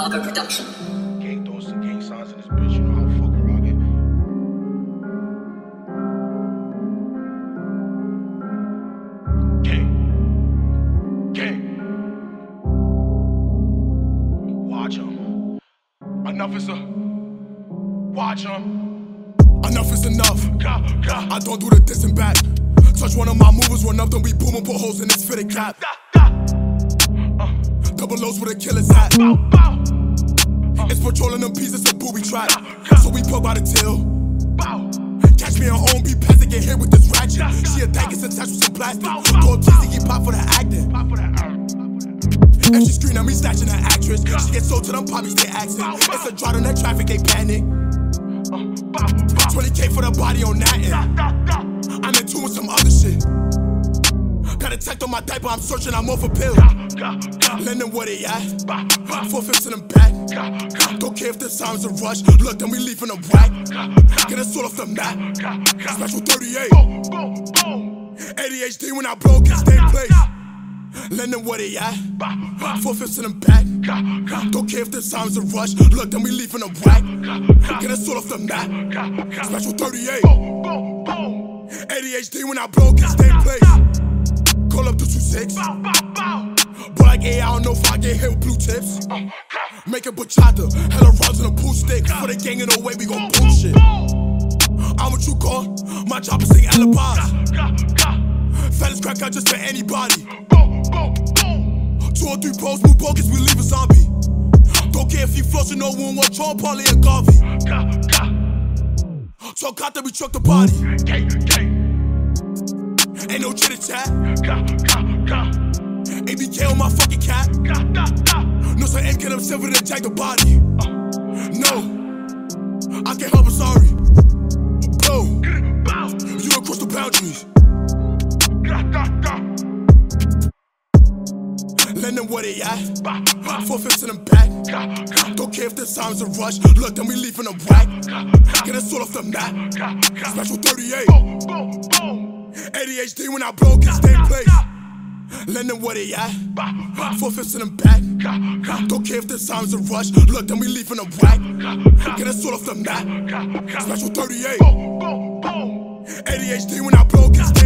Logger Production. Gang throwing some gang signs in this bitch, you know how fucking rocket. Gang. Gang. Watch 'em. Enough is a. Watch 'em. Enough is enough. Ga, ga, I don't do the diss and back. Touch one of my movers, one of them we boom and put holes in this fitted cap. da, da. Uh, Double O's with a killer's hat. It's patrolling them pieces of booby trap. So we put by the bow. Catch me on own, be past to get hit with this ratchet. She a tank, it's attached with some plastic. Go teasy, get pop for the acting. And she scream at me, snatching an actress. She gets sold to them poppies, they accent. It's a drought in that traffic, they panic. Uh, bow, bow. 20k for the body on that end. A on my diaper, I'm searching, I'm off a pill. Lending where they at. Four fifths in the back. Don't care if the sound's a rush. Look, then we leave in a whack. Get us all off the map. ga. Special 38. Boom, boom, boom. ADHD when I blow, can stay place. Lending where they at. Four fifths in the back. Don't care if the time's a rush. Look, then we leave in a whack. Get us all off the map. ga. Special 38. Boom, boom, boom. ADHD when I blow, can stay place. Call up 226. Bow, bow, bow. But like, hey, I don't know if I get hit with blue tips. Make a bachata. Hella rounds in a pool stick. For the gang in the way, we gon' boom, boom. I'm what you call. My job is sing alibis. Fellas crack out just for anybody. Two or three pros, move bogus, we leave a zombie. Don't care if he flossing no one, what John Polly and Garvey. Ga, ga. So that we truck the body. Ain't no chitter chat. ABK on my fucking cat. No, so M get himself with a jack the body. Uh, No, I can't help, I'm sorry. Boom, bow. you done crossed the boundaries. Ga. Lending where they at. Four fifths in the back. Don't care if the time's a rush. Look, then we leave in a whack. Get us all off the ga. Special 38. Boom, boom, boom. ADHD when I blow, can stay in place. Lending what they at. Four fifths in the back. Don't care if the sound's a rush. Look, then we leave in a whack. Get us all off the ga. Special 38. Boom, boom, boom. ADHD when I blow, can stay in place.